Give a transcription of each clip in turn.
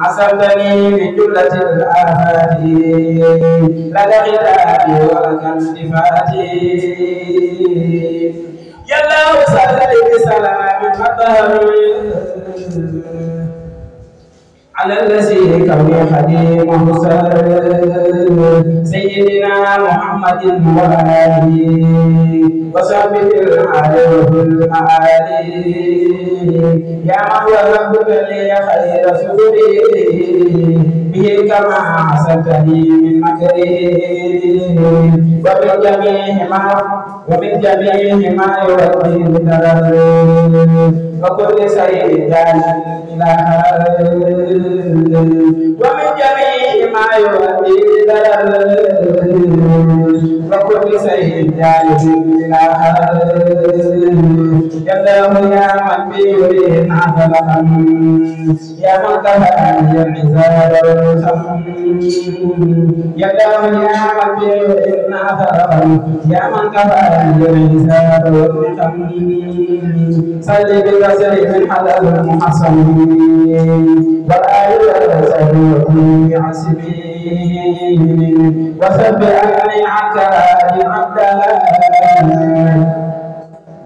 عصمتني من جملة الآفات لدى خطابي ولك التفاتي يلا وصلي بسلام خطر على الذي كوني خديمه سر سيدنا محمد وآله وصحبه العالم المعالي يا من وهبت خير سفري به كما حسبتني من مكري ومن جميع ما ومن جميع ما يودي بدرر وكل سيد إلى ومن جميع ما يؤدي بدرر وكل سيد إلى يداه يا من بيرين عدلا يا من كفاني العزال والخم يداه يا من بيرين عدلا يا من كفاني العزال والخم صل بكسر حلال محصن والآل والسر وكل عسبين وسب أني عنك عبدا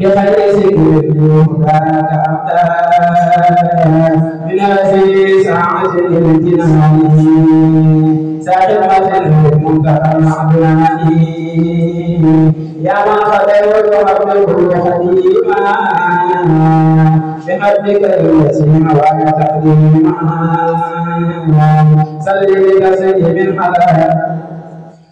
بخير سكر ذاك أبدا من هذه ساعة الجنان ساخرة المنتهى العدنان يا من خدمت ربه خديما بحبك اليسير ولا تقديما صل بكسر من حلال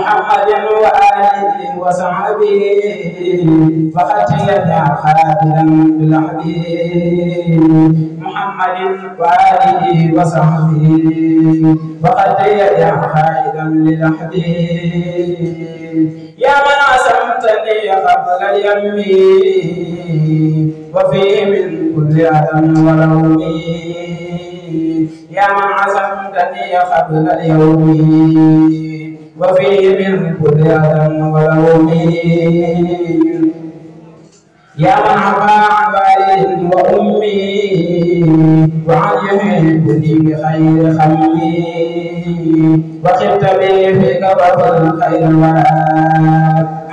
محمد وآله وصحبه يدع خالدا بالحبيب محمد وآله وصحبه يدع خالدا للحبيب يا من عصمتني قبل اليمين وفي من كل أذى ولوم يا من عزمتني قبل اليوم وفي من أذى ولوم يا من عفا عن والد وأمي وعن يحبني بخير خلقي. وخفت بي فيك وفي الخير الورى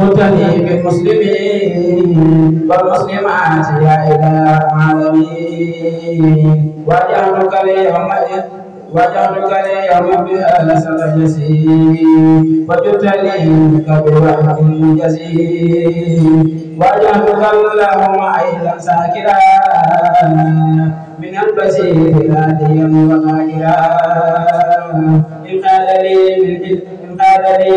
قلتني بالمسلمين والمسلمات يا إله العالمين وجعلك اليوم وجعلك اليوم بأسر جسيم وجدت لي بك بوحد جسيم وجعلك اللهم أيضا ساكرا من البشير هاديا وقاهرا إن قال لي من إن قال لي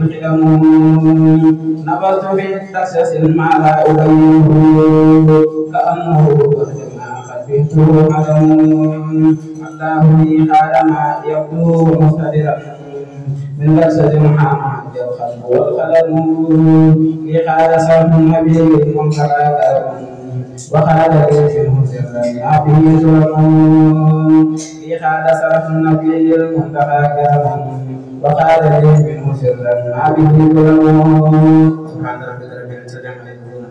به الخدم نبست في ما لا أبين كأنه خفيته عدم الله لي قال ما يبدو مستدرا من لسد محمد الخلق والخلق لي قال سلم النبي منكر وقال لي منه سرا عبيد لي قال سلف النبي المنتقى كرما وقال لي وشر ما به ظلموا سبحان ربك رب العزة عما يصفون